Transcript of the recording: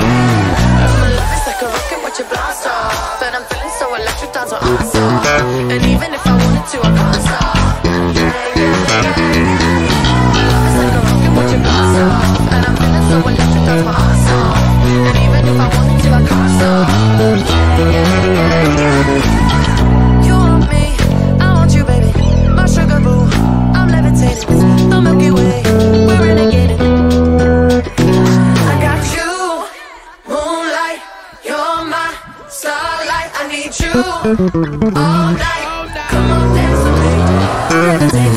Mm. I'm a It's like a rocket with your blast off. And I'm feeling so electric, that's what I saw. Starlight, I need you all night. Come on, dance with me.